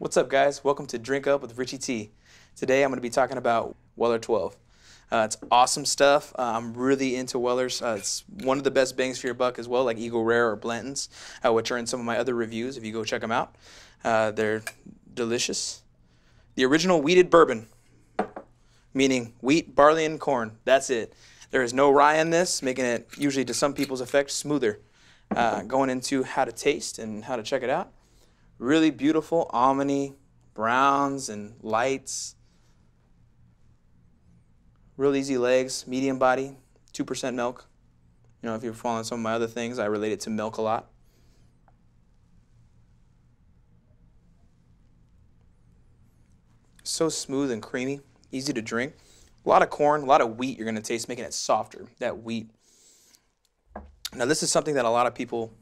What's up, guys? Welcome to Drink Up with Richie T. Today I'm going to be talking about Weller 12. Uh, it's awesome stuff. Uh, I'm really into Wellers. Uh, it's one of the best bangs for your buck as well, like Eagle Rare or Blanton's, uh, which are in some of my other reviews if you go check them out. Uh, they're delicious. The original wheated bourbon, meaning wheat, barley, and corn. That's it. There is no rye in this, making it usually to some people's effect smoother. Uh, going into how to taste and how to check it out. Really beautiful almondy browns and lights. Real easy legs, medium body, 2% milk. You know, if you're following some of my other things, I relate it to milk a lot. So smooth and creamy, easy to drink. A lot of corn, a lot of wheat you're going to taste, making it softer. That wheat. Now, this is something that a lot of people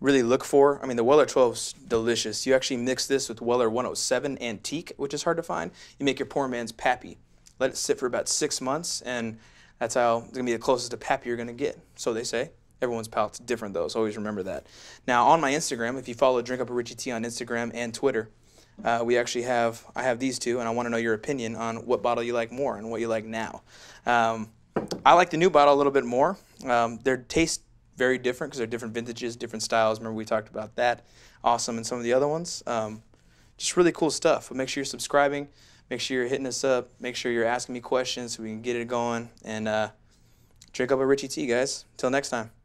really look for. I mean, the Weller 12 is delicious. You actually mix this with Weller 107 Antique, which is hard to find. You make your poor man's Pappy. Let it sit for about six months, and that's how it's gonna be the closest to Pappy you're gonna get. So they say. Everyone's palate's different though, so always remember that. Now, on my Instagram, if you follow Drink Up a Richie T on Instagram and Twitter, uh, we actually have I have these two, and I want to know your opinion on what bottle you like more and what you like now. Um, I like the new bottle a little bit more. Um, their taste very different because they're different vintages, different styles. Remember we talked about that. Awesome, and some of the other ones. Um, just really cool stuff. But make sure you're subscribing. Make sure you're hitting us up. Make sure you're asking me questions so we can get it going. And uh, drink up a Richie T, guys. Until next time.